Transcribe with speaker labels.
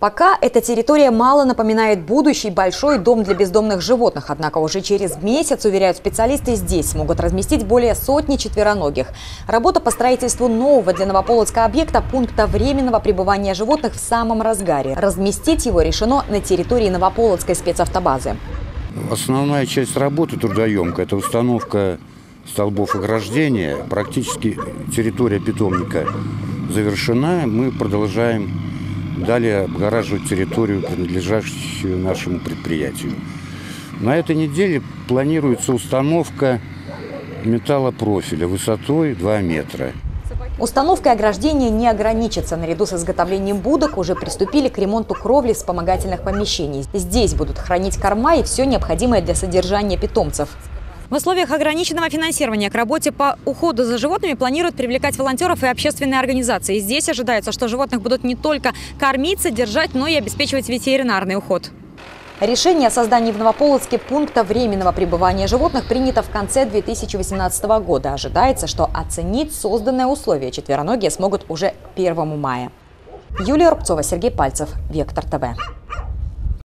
Speaker 1: Пока эта территория мало напоминает будущий большой дом для бездомных животных, однако уже через месяц, уверяют специалисты, здесь смогут разместить более сотни четвероногих. Работа по строительству нового для Новополоцка объекта пункта временного пребывания животных в самом разгаре. Разместить его решено на территории Новополоцкой спецавтобазы.
Speaker 2: Основная часть работы трудоемкая – это установка столбов ограждения. Практически территория питомника завершена. Мы продолжаем далее обгораживать территорию, принадлежащую нашему предприятию. На этой неделе планируется установка металлопрофиля высотой 2 метра.
Speaker 1: Установкой ограждения не ограничится. Наряду с изготовлением будок уже приступили к ремонту кровли вспомогательных помещений. Здесь будут хранить корма и все необходимое для содержания питомцев. В условиях ограниченного финансирования к работе по уходу за животными планируют привлекать волонтеров и общественные организации. Здесь ожидается, что животных будут не только кормить, содержать, но и обеспечивать ветеринарный уход. Решение о создании в Новополоцке пункта временного пребывания животных принято в конце 2018 года. Ожидается, что оценить созданное условие четвероногие смогут уже 1 мая. Юлия Рубцова, Сергей Пальцев, Вектор ТВ.